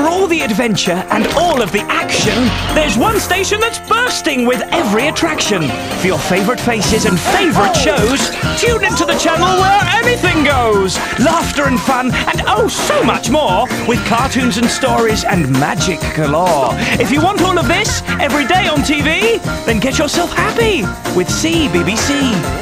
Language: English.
For all the adventure and all of the action, there's one station that's bursting with every attraction. For your favourite faces and favourite oh. shows, tune into the channel where anything goes. Laughter and fun, and oh, so much more, with cartoons and stories and magic galore. If you want all of this every day on TV, then get yourself happy with CBBC.